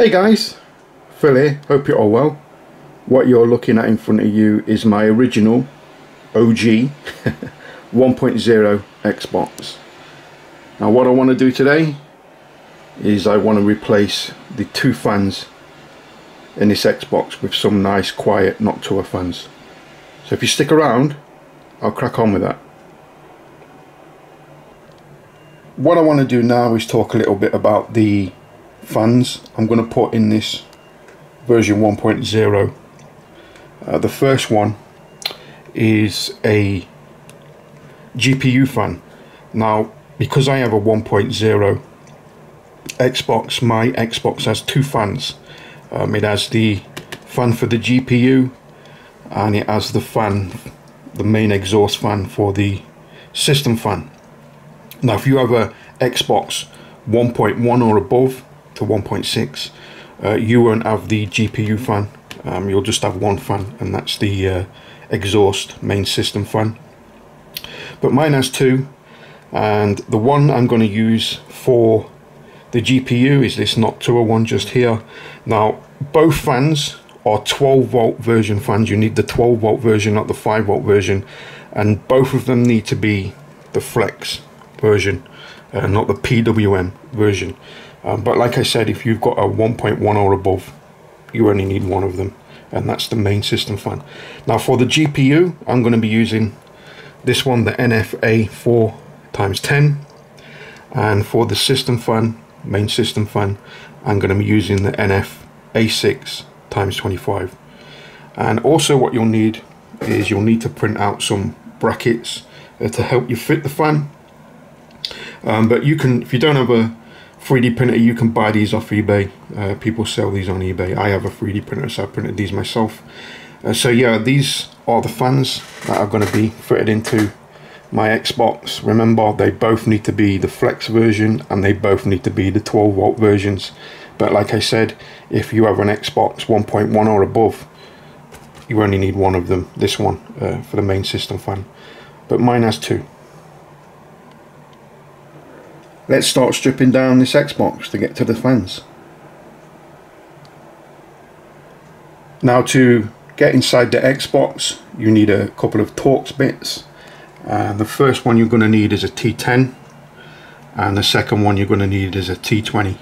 Hey guys, Phil here, hope you're all well. What you're looking at in front of you is my original OG 1.0 Xbox. Now what I want to do today is I want to replace the two fans in this Xbox with some nice quiet Noctua fans. So if you stick around, I'll crack on with that. What I want to do now is talk a little bit about the fans I'm going to put in this version 1.0 uh, the first one is a GPU fan now because I have a 1.0 Xbox my Xbox has two fans um, it has the fan for the GPU and it has the fan the main exhaust fan for the system fan now if you have a Xbox 1.1 or above to 1.6 uh, you won't have the GPU fan. Um, you'll just have one fan and that's the uh, exhaust main system fan. But mine has two and the one I'm going to use for the GPU is this Noctua one just here. Now both fans are 12 volt version fans. You need the 12 volt version not the 5 volt version. And both of them need to be the flex version uh, not the PWM version um, but like I said, if you've got a 1.1 or above, you only need one of them. And that's the main system fan. Now for the GPU, I'm going to be using this one, the NFA 4 times 10. And for the system fan, main system fan, I'm going to be using the NF A6 times 25. And also what you'll need is you'll need to print out some brackets to help you fit the fan. Um, but you can, if you don't have a 3D printer, you can buy these off eBay. Uh, people sell these on eBay. I have a 3D printer, so I printed these myself. Uh, so yeah, these are the fans that are going to be fitted into my Xbox. Remember, they both need to be the Flex version and they both need to be the 12 volt versions. But like I said, if you have an Xbox 1.1 or above, you only need one of them, this one, uh, for the main system fan. But mine has two. Let's start stripping down this Xbox to get to the fans. Now to get inside the Xbox you need a couple of Torx bits. Uh, the first one you're going to need is a T10 and the second one you're going to need is a T20.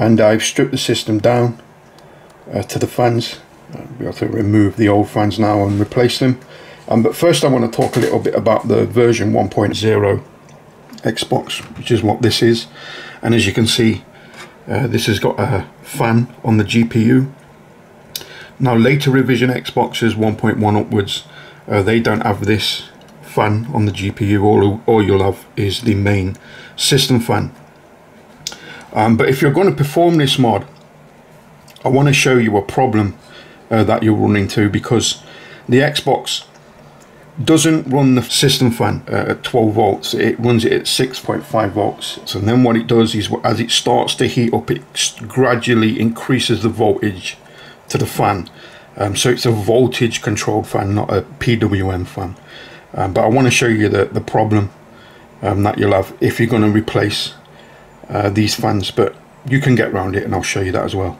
And I've stripped the system down uh, to the fans. I'll be able to remove the old fans now and replace them. Um, but first I want to talk a little bit about the version 1.0 Xbox, which is what this is. And as you can see, uh, this has got a fan on the GPU. Now later revision Xboxes 1.1 upwards, uh, they don't have this fan on the GPU. All, all you'll have is the main system fan. Um, but if you're going to perform this mod, I want to show you a problem uh, that you'll run into because the Xbox doesn't run the system fan uh, at 12 volts. It runs it at 6.5 volts. So then what it does is as it starts to heat up it gradually increases the voltage to the fan. Um, so it's a voltage controlled fan not a PWM fan. Um, but I want to show you the, the problem um, that you'll have if you're going to replace uh, these fans but you can get around it and I'll show you that as well.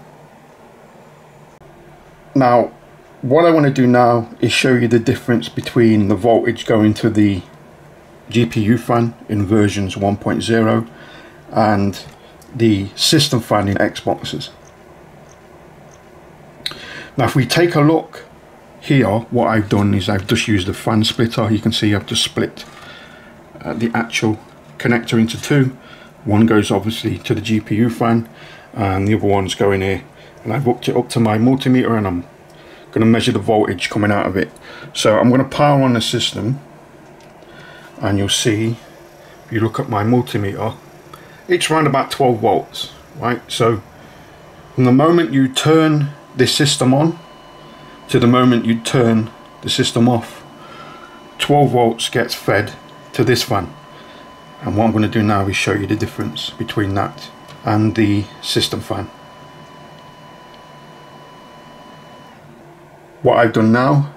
Now what I want to do now is show you the difference between the voltage going to the GPU fan in versions 1.0 and the system fan in Xboxes. Now if we take a look here what I've done is I've just used a fan splitter. You can see I've just split uh, the actual connector into two one goes obviously to the GPU fan and the other one's going here. And I've hooked it up to my multimeter and I'm going to measure the voltage coming out of it. So I'm going to power on the system and you'll see if you look at my multimeter it's around about 12 volts right? So from the moment you turn this system on to the moment you turn the system off 12 volts gets fed to this fan and what I'm going to do now is show you the difference between that and the system fan. What I've done now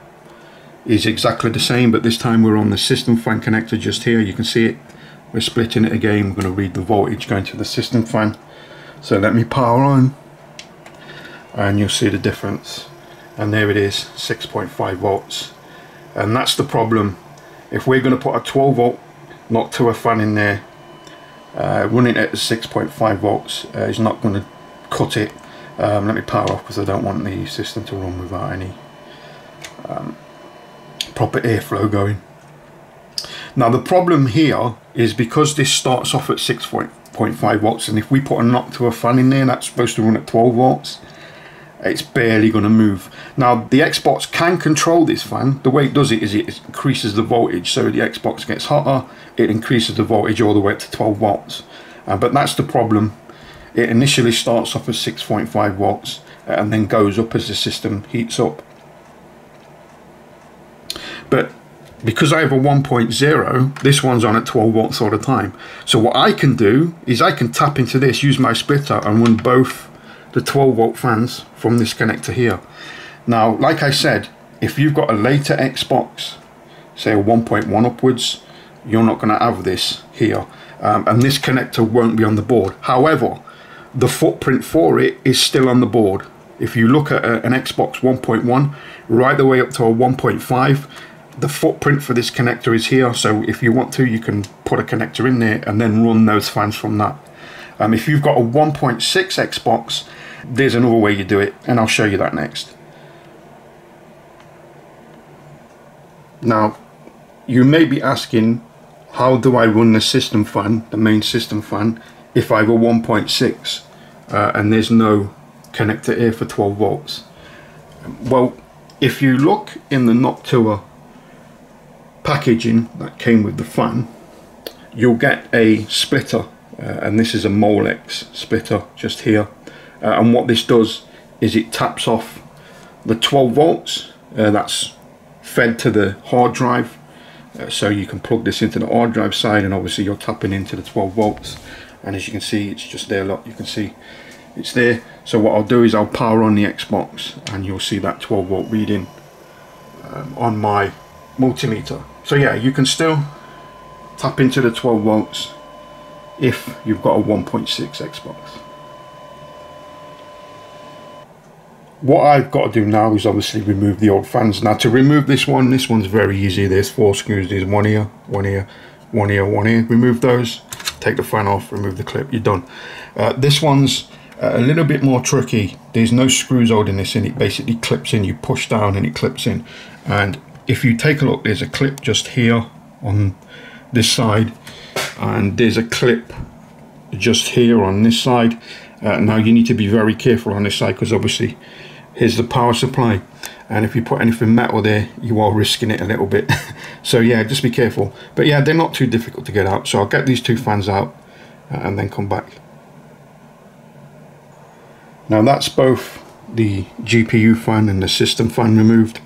is exactly the same but this time we're on the system fan connector just here. You can see it. We're splitting it again. We're going to read the voltage going to the system fan. So let me power on and you'll see the difference. And there it is 6.5 volts. And that's the problem. If we're going to put a 12 volt Noctua fan in there. Uh, running at 6.5 volts uh, is not going to cut it. Um, let me power off because I don't want the system to run without any um, proper airflow going. Now the problem here is because this starts off at 6.5 volts and if we put a Noctua fan in there that's supposed to run at 12 volts it's barely going to move. Now the Xbox can control this fan. The way it does it is it increases the voltage so the Xbox gets hotter it increases the voltage all the way up to 12 volts. Uh, but that's the problem. It initially starts off at 6.5 watts and then goes up as the system heats up. But because I have a 1.0, this one's on at 12 watts all the time. So what I can do is I can tap into this, use my splitter and run both the 12 volt fans from this connector here. Now, like I said, if you've got a later Xbox, say a 1.1 upwards, you're not going to have this here. Um, and this connector won't be on the board. However, the footprint for it is still on the board. If you look at a, an Xbox 1.1, right the way up to a 1.5, the footprint for this connector is here so if you want to you can put a connector in there and then run those fans from that um, if you've got a 1.6 Xbox there's another way you do it and I'll show you that next. Now you may be asking how do I run the system fan the main system fan if I have a 1.6 uh, and there's no connector here for 12 volts. Well if you look in the Noctua packaging that came with the fan you'll get a splitter and this is a Molex splitter just here. Uh, and what this does is it taps off the 12 volts. Uh, that's fed to the hard drive. Uh, so you can plug this into the hard drive side and obviously you're tapping into the 12 volts. And as you can see it's just there. Look you can see it's there. So what I'll do is I'll power on the Xbox and you'll see that 12 volt reading um, on my multimeter. So yeah, you can still tap into the 12 volts if you've got a 1.6 Xbox. What I've got to do now is obviously remove the old fans. Now to remove this one, this one's very easy. There's four screws, there's one here, one here, one here, one here. Remove those, take the fan off, remove the clip, you're done. Uh, this one's uh, a little bit more tricky there's no screws holding this in it basically clips in you push down and it clips in and if you take a look there's a clip just here on this side and there's a clip just here on this side. Uh, now you need to be very careful on this side because obviously here's the power supply. And if you put anything metal there you are risking it a little bit. So yeah just be careful. But yeah they're not too difficult to get out. So I'll get these two fans out uh, and then come back. Now that's both the GPU fan and the system fan removed.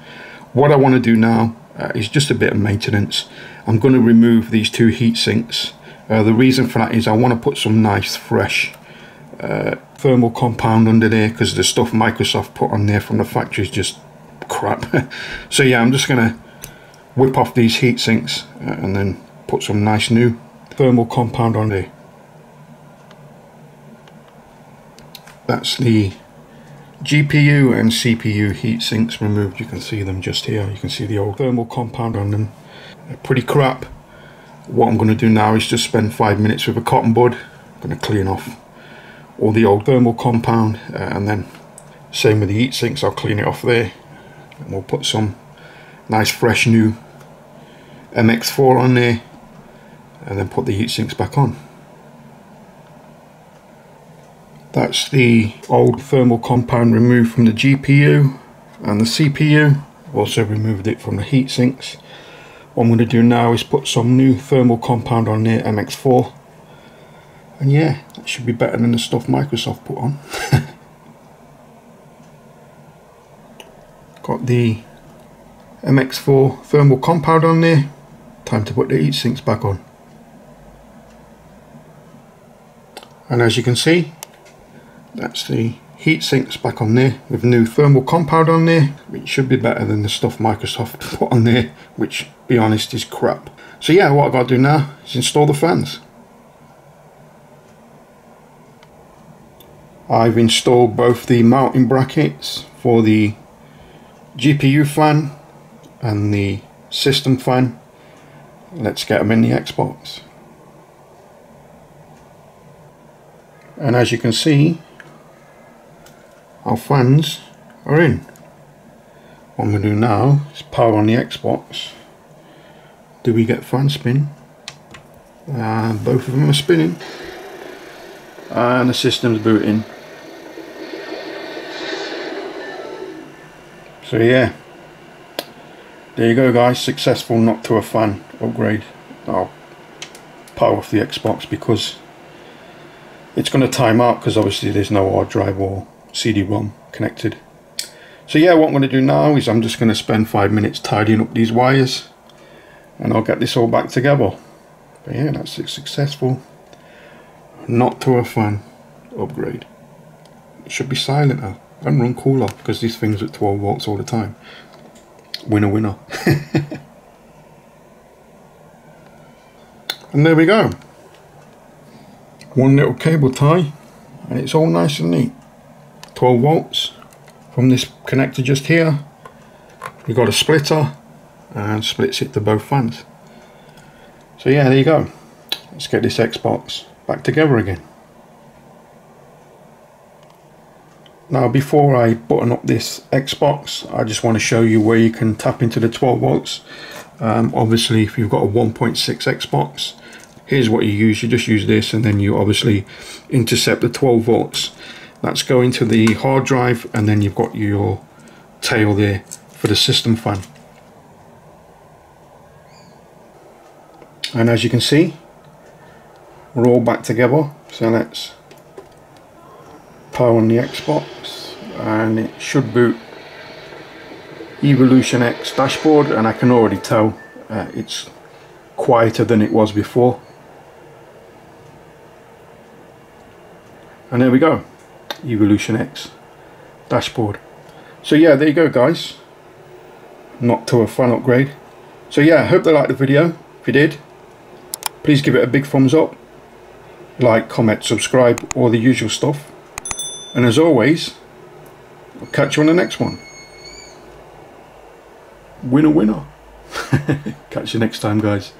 What I want to do now uh, is just a bit of maintenance. I'm going to remove these two heat sinks uh, the reason for that is I want to put some nice fresh uh, thermal compound under there because the stuff Microsoft put on there from the factory is just crap. so yeah, I'm just going to whip off these heat sinks uh, and then put some nice new thermal compound on there. That's the GPU and CPU heat sinks removed. You can see them just here. You can see the old thermal compound on them. They're pretty crap. What I'm going to do now is just spend five minutes with a cotton bud. I'm going to clean off all the old thermal compound uh, and then same with the heat sinks I'll clean it off there. And we'll put some nice fresh new MX4 on there and then put the heat sinks back on. That's the old thermal compound removed from the GPU and the CPU also removed it from the heat sinks what I'm going to do now is put some new thermal compound on there MX4 and yeah, that should be better than the stuff Microsoft put on. Got the MX4 thermal compound on there. Time to put the heat sinks back on. And as you can see, that's the heat sinks back on there with new thermal compound on there, which should be better than the stuff Microsoft put on there, which, be honest, is crap. So yeah, what I've got to do now is install the fans. I've installed both the mounting brackets for the GPU fan and the system fan. Let's get them in the Xbox. And as you can see, our fans are in. What I'm going to do now is power on the Xbox. Do we get fan spin? Uh, both of them are spinning. And the system's booting. So yeah, there you go guys, successful Noctua fan upgrade. I'll power off the Xbox because it's going to time out because obviously there's no hard drive or CD-ROM connected. So yeah, what I'm going to do now is I'm just going to spend five minutes tidying up these wires and I'll get this all back together. But yeah, that's successful Noctua fan upgrade. It should be silent now and run cooler because these things at 12 volts all the time. Winner, winner. and there we go. One little cable tie and it's all nice and neat. 12 volts from this connector just here. You've got a splitter and splits it to both fans. So yeah, there you go. Let's get this Xbox back together again. Now before I button up this Xbox I just want to show you where you can tap into the 12 volts um, obviously if you've got a 1.6 Xbox here's what you use you just use this and then you obviously intercept the 12 volts that's going to the hard drive and then you've got your tail there for the system fan. And as you can see we're all back together. So let's power on the Xbox and it should boot Evolution X dashboard and I can already tell uh, it's quieter than it was before. And there we go Evolution X dashboard so yeah there you go guys Noctua fun upgrade so yeah I hope they liked the video if you did please give it a big thumbs up like comment subscribe all the usual stuff and as always, I'll catch you on the next one. Winner, winner. catch you next time, guys.